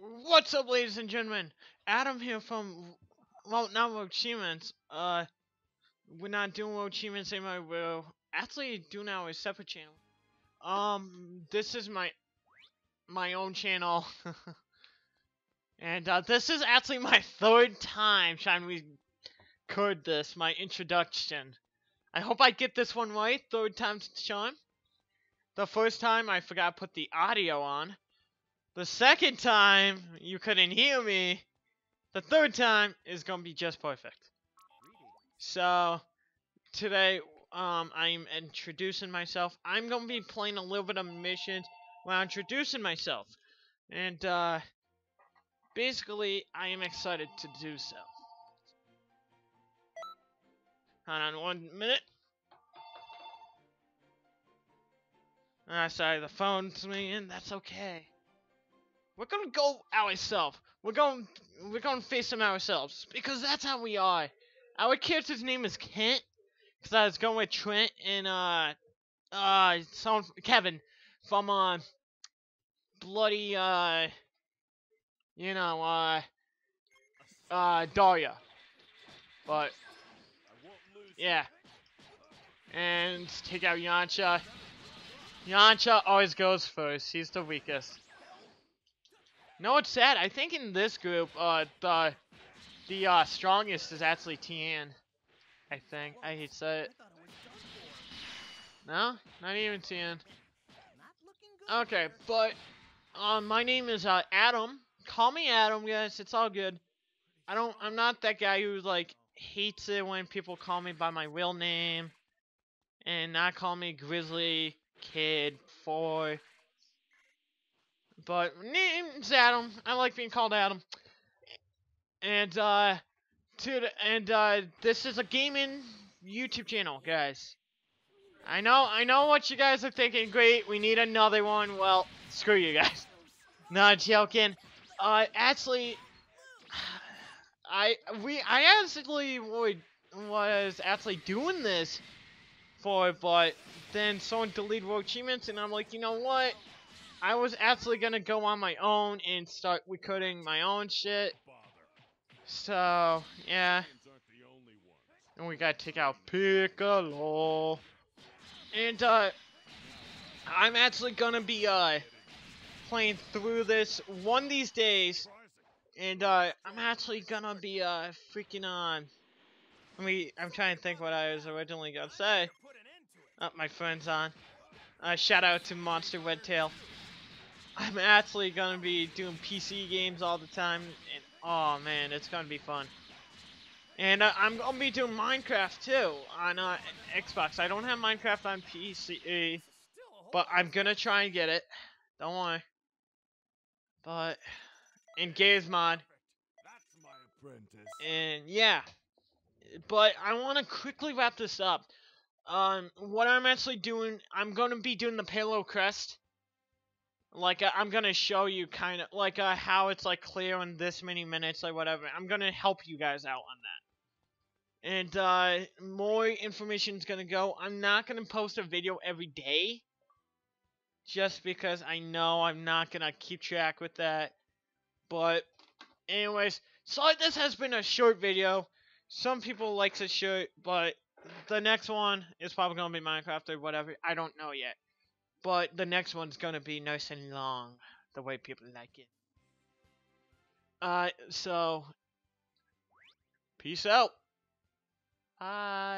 What's up, ladies and gentlemen? Adam here from, well, not World Achievements. Uh, we're not doing World Achievements anymore. We're actually doing our separate channel. Um, this is my, my own channel. and, uh, this is actually my third time trying to record this, my introduction. I hope I get this one right, third time's the charm. The first time I forgot to put the audio on. The second time, you couldn't hear me. The third time is gonna be just perfect. So, today, um, I'm introducing myself. I'm gonna be playing a little bit of missions while introducing myself. And, uh, basically, I am excited to do so. Hold on one minute. Ah, sorry, the phone's ringing. That's okay. We're gonna go ourselves. We're gonna we're gonna face them ourselves because that's how we are. Our character's name is Kent because I was going with Trent and uh uh someone Kevin from uh bloody uh you know uh uh Daria. But yeah. And take out Yamcha. Yamcha always goes first. He's the weakest. No, it's sad. I think in this group, uh, the the uh, strongest is actually Tien. I think. I hate to say it. No, not even Tien. Okay, but um, my name is uh, Adam. Call me Adam, guys. It's all good. I don't. I'm not that guy who like hates it when people call me by my real name, and not call me Grizzly Kid Four but name's Adam. I like being called Adam. And uh to and uh this is a gaming YouTube channel, guys. I know I know what you guys are thinking. Great, we need another one. Well, screw you guys. Not joking. Uh actually I we I actually would was actually doing this for but then someone deleted world achievements and I'm like, you know what? I was actually gonna go on my own and start recording my own shit. So, yeah. And we gotta take out Piccolo. And, uh, I'm actually gonna be, uh, playing through this one these days. And, uh, I'm actually gonna be, uh, freaking on. I mean, I'm trying to think what I was originally gonna say. Oh, my friend's on. Uh, shout out to Monster Redtail. I'm actually gonna be doing PC games all the time, and oh man, it's gonna be fun. And uh, I'm gonna be doing Minecraft too on uh, Xbox. I don't have Minecraft on PC, but I'm gonna try and get it. Don't worry. But in Games Mod. And yeah, but I want to quickly wrap this up. Um, what I'm actually doing, I'm gonna be doing the Parallel Quest like uh, I'm gonna show you kind of like uh, how it's like clear in this many minutes like whatever. I'm gonna help you guys out on that. And uh, more information is gonna go. I'm not gonna post a video every day just because I know I'm not gonna keep track with that. But anyways so this has been a short video. Some people like it short but the next one is probably gonna be Minecraft or whatever. I don't know yet but the next one's gonna be nice and long, the way people like it. Uh, so, peace out. Bye.